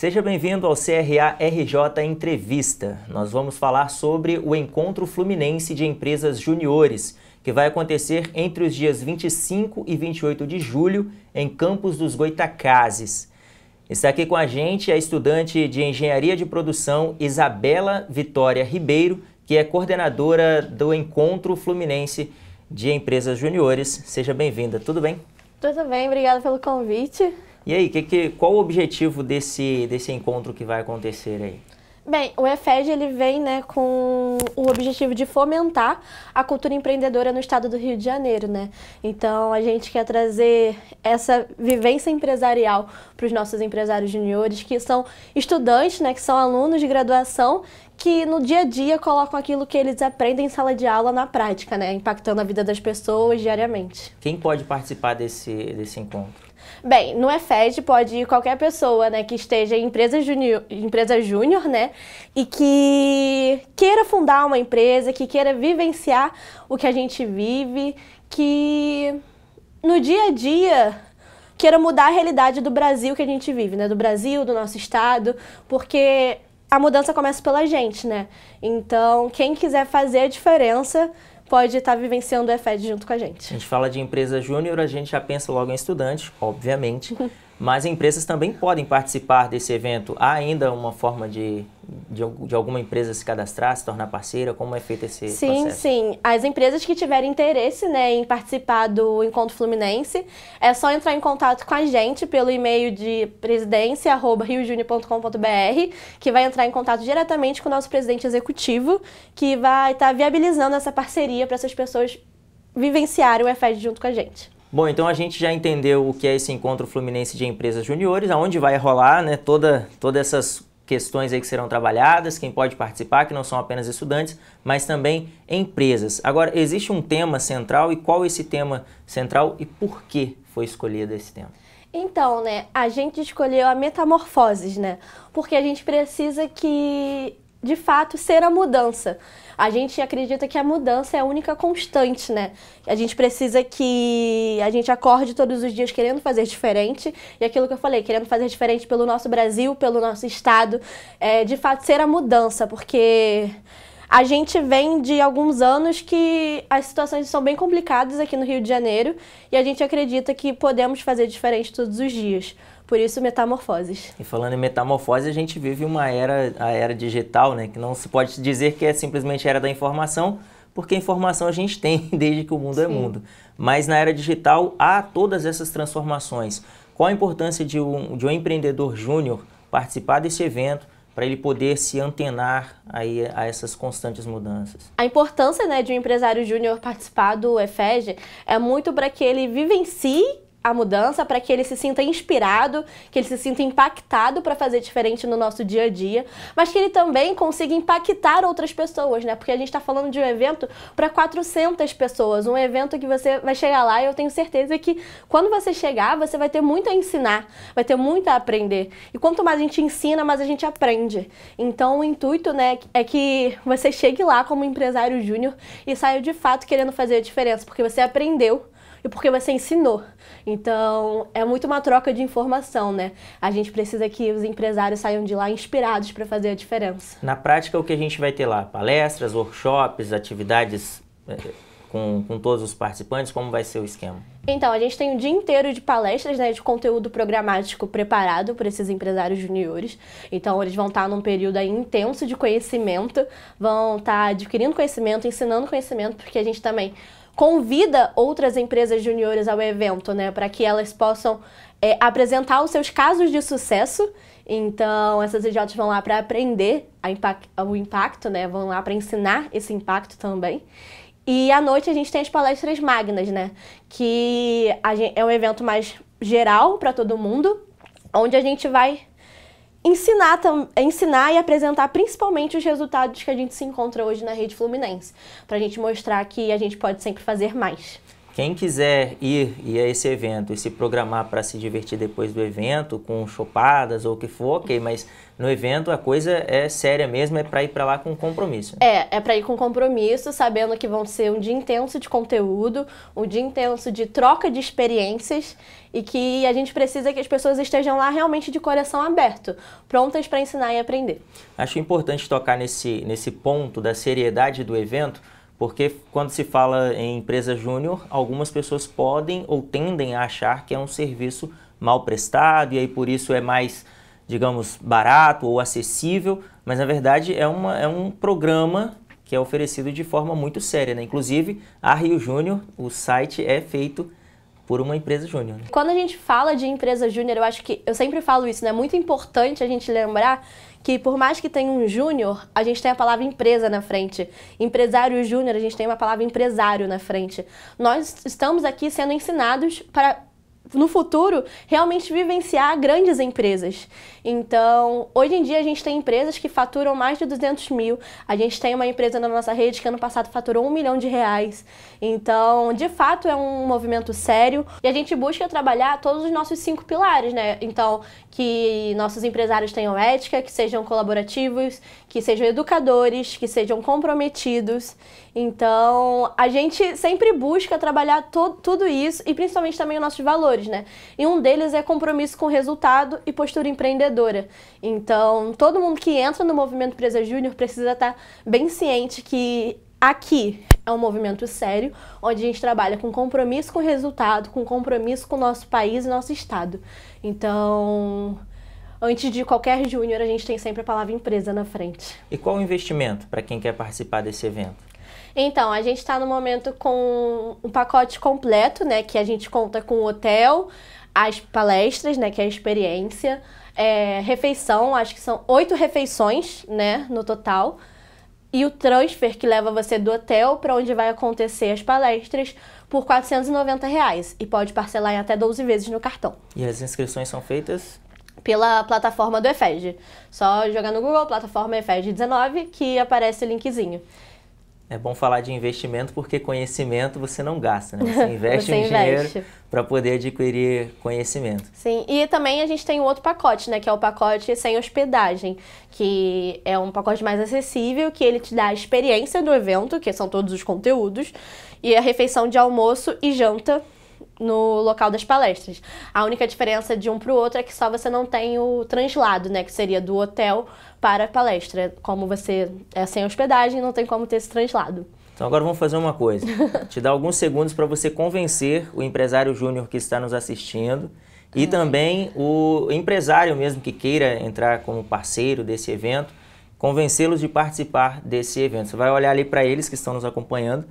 Seja bem-vindo ao CRA RJ Entrevista. Nós vamos falar sobre o Encontro Fluminense de Empresas Juniores, que vai acontecer entre os dias 25 e 28 de julho em Campos dos Goitacazes. Está aqui com a gente a estudante de Engenharia de Produção Isabela Vitória Ribeiro, que é coordenadora do Encontro Fluminense de Empresas Juniores. Seja bem-vinda, tudo bem? Tudo bem, obrigada pelo convite. E aí, que, que, qual o objetivo desse, desse encontro que vai acontecer aí? Bem, o EFED ele vem né, com o objetivo de fomentar a cultura empreendedora no estado do Rio de Janeiro, né? Então a gente quer trazer essa vivência empresarial para os nossos empresários juniores, que são estudantes, né, que são alunos de graduação, que no dia a dia colocam aquilo que eles aprendem em sala de aula na prática, né? Impactando a vida das pessoas diariamente. Quem pode participar desse, desse encontro? Bem, no EFED pode ir qualquer pessoa, né, que esteja em empresa júnior, empresa júnior, né, e que queira fundar uma empresa, que queira vivenciar o que a gente vive, que no dia a dia queira mudar a realidade do Brasil que a gente vive, né, do Brasil, do nosso estado, porque a mudança começa pela gente, né? Então, quem quiser fazer a diferença pode estar vivenciando o EFED junto com a gente. A gente fala de empresa júnior, a gente já pensa logo em estudante, obviamente. Mas empresas também podem participar desse evento. Há ainda uma forma de, de, de, alguma empresa se cadastrar, se tornar parceira? Como é feito esse sim, processo? Sim, sim. As empresas que tiverem interesse né, em participar do Encontro Fluminense, é só entrar em contato com a gente pelo e-mail de presidência.riojuni.com.br, que vai entrar em contato diretamente com o nosso presidente executivo, que vai estar viabilizando essa parceria para essas pessoas vivenciarem o EFED junto com a gente. Bom, então a gente já entendeu o que é esse encontro fluminense de empresas juniores, aonde vai rolar, né, toda, todas essas questões aí que serão trabalhadas, quem pode participar, que não são apenas estudantes, mas também empresas. Agora, existe um tema central e qual esse tema central e por que foi escolhido esse tema? Então, né, a gente escolheu a metamorfoses, né? Porque a gente precisa que de fato ser a mudança. A gente acredita que a mudança é a única constante, né? A gente precisa que a gente acorde todos os dias querendo fazer diferente e aquilo que eu falei, querendo fazer diferente pelo nosso Brasil, pelo nosso estado, é, de fato ser a mudança, porque a gente vem de alguns anos que as situações são bem complicadas aqui no Rio de Janeiro e a gente acredita que podemos fazer diferente todos os dias. Por isso, metamorfoses. E falando em metamorfose, a gente vive uma era, a era digital, né? Que não se pode dizer que é simplesmente a era da informação, porque informação a gente tem desde que o mundo é Sim. é mundo. Mas na era digital há todas essas transformações. Qual a importância de um, de um empreendedor júnior participar desse evento para ele poder se antenar aí a essas constantes mudanças? A importância né, de um empresário júnior participar do EFEG é muito para que ele vivencie a mudança para que ele se sinta inspirado, que ele se sinta impactado para fazer diferente no nosso dia a dia, mas que ele também consiga impactar outras pessoas, né? Porque a gente está falando de um evento para 400 pessoas, um evento que você vai chegar lá e eu tenho certeza que quando você chegar, você vai ter muito a ensinar, vai ter muito a aprender. E quanto mais a gente ensina, mais a gente aprende. Então, o intuito, né, é que você chegue lá como empresário júnior e saia de fato querendo fazer a diferença, porque você aprendeu e porque você ensinou. Então, é muito uma troca de informação, né? A gente precisa que os empresários saiam de lá inspirados para fazer a diferença. Na prática, o que a gente vai ter lá? Palestras, workshops, atividades é, com, com todos os participantes? Como vai ser o esquema? Então, a gente tem um dia inteiro de palestras, né, de conteúdo programático preparado por esses empresários juniores. Então, eles vão estar num período intenso de conhecimento, vão estar adquirindo conhecimento, ensinando conhecimento, porque a gente também convida outras empresas juniores ao evento, né, para que elas possam é, apresentar os seus casos de sucesso. Então, essas idiotas vão lá para aprender impact, o impacto, né, vão lá para ensinar esse impacto também. E à noite a gente tem as palestras magnas, né, que gente, é um evento mais geral para todo mundo, onde a gente vai ensinar, ensinar e apresentar principalmente os resultados que a gente se encontra hoje na rede Fluminense, para a gente mostrar que a gente pode sempre fazer mais. Quem quiser ir, a esse evento e se programar para se divertir depois do evento, com chopadas ou o que for, ok, mas no evento a coisa é séria mesmo, é para ir para lá com compromisso. É, é para ir com compromisso, sabendo que vão ser um dia intenso de conteúdo, um dia intenso de troca de experiências e que a gente precisa que as pessoas estejam lá realmente de coração aberto, prontas para ensinar e aprender. Acho importante tocar nesse, nesse ponto da seriedade do evento porque quando se fala em empresa júnior, algumas pessoas podem ou tendem a achar que é um serviço mal prestado e aí por isso é mais, digamos, barato ou acessível, mas na verdade é, uma, é um programa que é oferecido de forma muito séria. Né? Inclusive, a Rio Júnior, o site é feito por uma empresa júnior. Né? Quando a gente fala de empresa júnior, eu acho que eu sempre falo isso, né? É muito importante a gente lembrar que por mais que tenha um júnior, a gente tem a palavra empresa na frente. Empresário júnior, a gente tem uma palavra empresário na frente. Nós estamos aqui sendo ensinados para no futuro, realmente vivenciar grandes empresas. Então, hoje em dia a gente tem empresas que faturam mais de 200 mil. A gente tem uma empresa na nossa rede que ano passado faturou um milhão de reais. Então, de fato, é um movimento sério e a gente busca trabalhar todos os nossos cinco pilares, né? Então, que nossos empresários tenham ética, que sejam colaborativos, que sejam educadores, que sejam comprometidos. Então, a gente sempre busca trabalhar to tudo isso e principalmente também os nossos valores, né? E um deles é compromisso com resultado e postura empreendedora. Então, todo mundo que entra no movimento Empresa Júnior precisa estar bem ciente que aqui é um movimento sério, onde a gente trabalha com compromisso com o resultado, com compromisso com o nosso país e nosso estado. Então, antes de qualquer júnior, a gente tem sempre a palavra empresa na frente. E qual o investimento para quem quer participar desse evento? Então, a gente está no momento com um pacote completo, né? Que a gente conta com o hotel, as palestras, né? Que é a experiência, é, refeição, acho que são oito refeições, né? No total. E o transfer que leva você do hotel para onde vai acontecer as palestras por 490 reais, e pode parcelar em até 12 vezes no cartão. E as inscrições são feitas? Pela plataforma do EFED. Só jogar no Google, plataforma EFED 19, que aparece o linkzinho. É bom falar de investimento porque conhecimento você não gasta, né? Você investe você em dinheiro para poder adquirir conhecimento. Sim, e também a gente tem um outro pacote, né? Que é o pacote sem hospedagem, que é um pacote mais acessível, que ele te dá a experiência do evento, que são todos os conteúdos, e a refeição de almoço e janta no local das palestras. A única diferença de um para o outro é que só você não tem o translado, né, que seria do hotel para a palestra. Como você é sem hospedagem, não tem como ter esse translado. Então agora vamos fazer uma coisa. Te dar alguns segundos para você convencer o empresário júnior que está nos assistindo e também o empresário mesmo que queira entrar como parceiro desse evento, convencê-los de participar desse evento. Você vai olhar ali para eles que estão nos acompanhando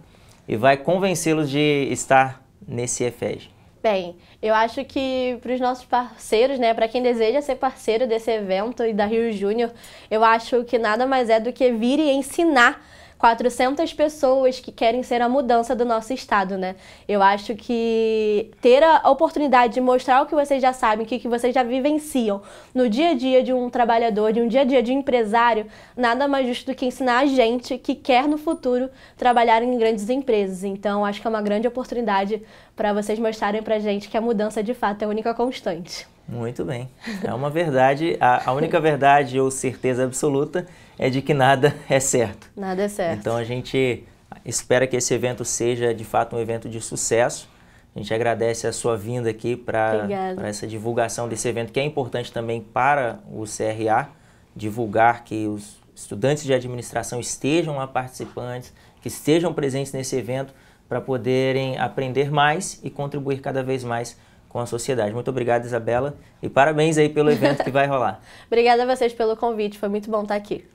e vai convencê-los de estar nesse EFEG? Bem, eu acho que para os nossos parceiros, né, para quem deseja ser parceiro desse evento e da Rio Júnior, eu acho que nada mais é do que vir e ensinar 400 pessoas que querem ser a mudança do nosso estado, né? Eu acho que ter a oportunidade de mostrar o que vocês já sabem, o que vocês já vivenciam no dia a dia de um trabalhador, de um dia a dia de um empresário, nada mais justo do que ensinar a gente que quer no futuro trabalhar em grandes empresas. Então, acho que é uma grande oportunidade para vocês mostrarem para gente que a mudança de fato é a única constante. Muito bem. É uma verdade, a, a única verdade ou certeza absoluta é de que nada é certo. Nada é certo. Então a gente espera que esse evento seja de fato um evento de sucesso. A gente agradece a sua vinda aqui para essa divulgação desse evento, que é importante também para o CRA, divulgar que os estudantes de administração estejam lá participantes, que estejam presentes nesse evento para poderem aprender mais e contribuir cada vez mais com a sociedade. Muito obrigado, Isabela, e parabéns aí pelo evento que vai rolar. Obrigada a vocês pelo convite, foi muito bom estar aqui.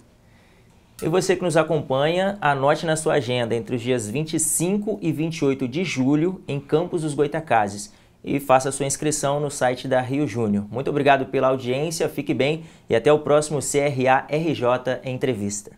E você que nos acompanha, anote na sua agenda entre os dias 25 e 28 de julho em Campos dos Goitacazes e faça sua inscrição no site da Rio Júnior. Muito obrigado pela audiência, fique bem e até o próximo CRA RJ Entrevista.